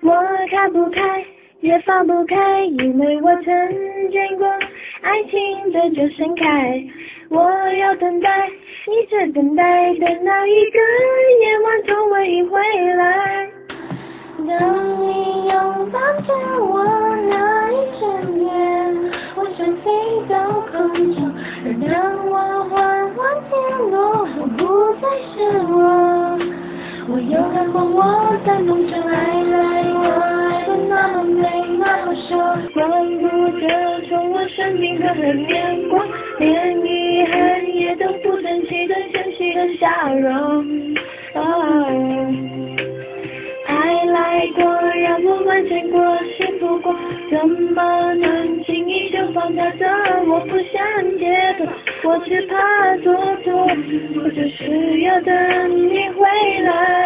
我看不开，也放不开，因为我曾见过爱情的就盛开。我要等待，一直等待等那一个夜晚，从未回来。当你拥抱着我那一瞬间，我想飞到空中，我又很慌，我在梦中爱来我爱的那么美，那么说，关不得从我生命的很年光，连遗憾也都不争气的珍惜的笑容。哦爱来过，让我们见过，幸福过，怎么能轻易就放他走？我不想解脱，我只怕蹉跎，我就是要等你回来。